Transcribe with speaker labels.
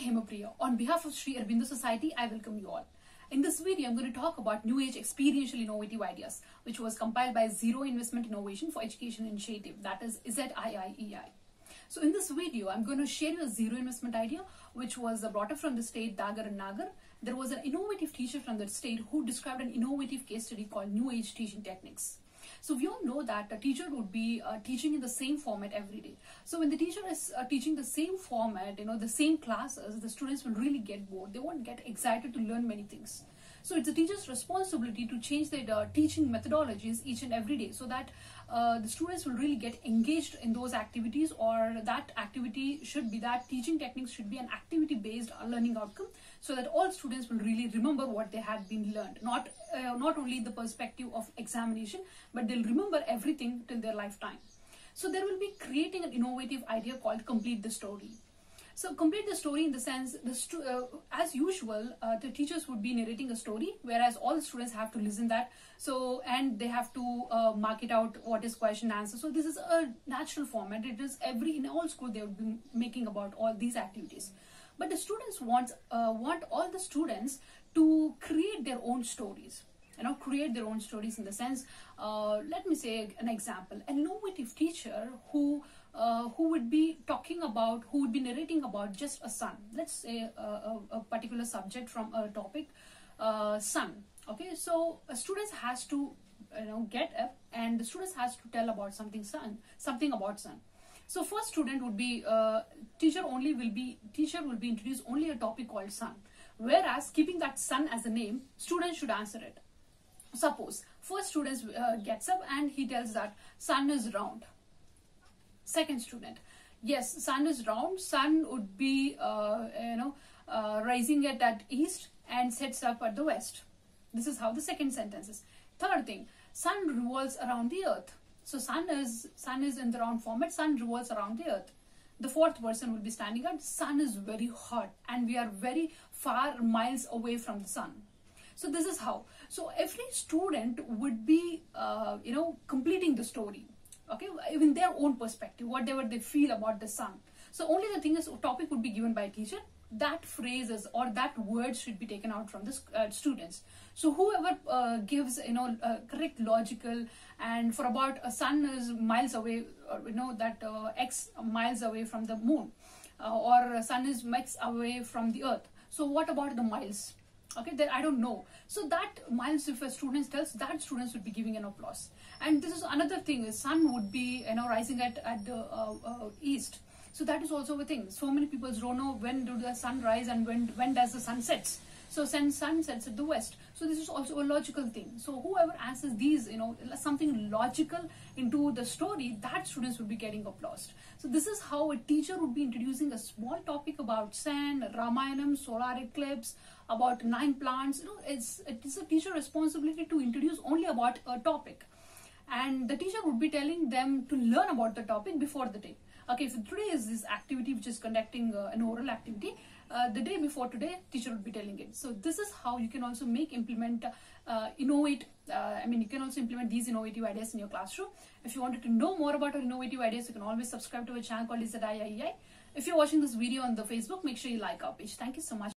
Speaker 1: Hemapriya. On behalf of Sri Aurobindo Society, I welcome you all. In this video, I'm going to talk about New Age Experiential Innovative Ideas, which was compiled by Zero Investment Innovation for Education Initiative, that is ZIIEI. So in this video, I'm going to share you a zero investment idea, which was brought up from the state Dadra and Nagar. There was an innovative teacher from that state who described an innovative case study called New Age Teaching Techniques. So we all know that a teacher would be uh, teaching in the same format every day. So when the teacher is uh, teaching the same format, you know, the same classes, the students will really get bored. They won't get excited to learn many things. So it's the teacher's responsibility to change their uh, teaching methodologies each and every day so that uh, the students will really get engaged in those activities or that activity should be that teaching techniques should be an activity based learning outcome so that all students will really remember what they had been learned. Not uh, not only the perspective of examination but they'll remember everything till their lifetime. So there will be creating an innovative idea called complete the story so complete the story in the sense, the uh, as usual, uh, the teachers would be narrating a story, whereas all the students have to listen that. So and they have to uh, mark it out what is question and answer. So this is a natural format. It is every in all school they would be making about all these activities. But the students want uh, want all the students to create their own stories you know create their own stories in the sense uh, let me say an example an innovative teacher who uh, who would be talking about who would be narrating about just a sun let's say a, a, a particular subject from a topic uh, sun okay so a student has to you know get up and the students has to tell about something sun something about sun so first student would be uh, teacher only will be teacher will be introduced only a topic called sun whereas keeping that sun as a name students should answer it. Suppose first student uh, gets up and he tells that sun is round second student. Yes sun is round. Sun would be uh, you know uh, rising at that east and sets up at the west. This is how the second sentence is. Third thing sun revolves around the earth. So sun is sun is in the round format. Sun revolves around the earth. The fourth person will be standing up. Sun is very hot and we are very far miles away from the sun. So this is how. So every student would be uh, you know completing the story okay even their own perspective whatever they feel about the sun. So only the thing is topic would be given by a teacher. That phrases or that word should be taken out from the uh, students. So whoever uh, gives you know uh, correct logical and for about a sun is miles away you know that uh, x miles away from the moon uh, or sun is x away from the earth. So what about the miles okay then i don't know. So that miles if a student tells that students would be giving an applause. And this is another thing the sun would be you know rising at at the uh, uh, east. So that is also a thing. So many people don't know when do the sun rise and when when does the sun sets so sun sun sets at the west. So this is also a logical thing. So whoever answers these you know something logical into the story that students would be getting applause. So this is how a teacher would be introducing a small topic about sun ramayanam solar eclipse about nine plants. You know it's it is a teacher responsibility to introduce only about a topic. And the teacher would be telling them to learn about the topic before the day okay so today is this activity which is conducting uh, an oral activity. Uh, the day before today teacher would be telling it. So this is how you can also make implement uh, innovate uh, i mean you can also implement these innovative ideas in your classroom. If you wanted to know more about our innovative ideas you can always subscribe to our channel called ZIIEI if you're watching this video on the facebook make sure you like our page. Thank you so much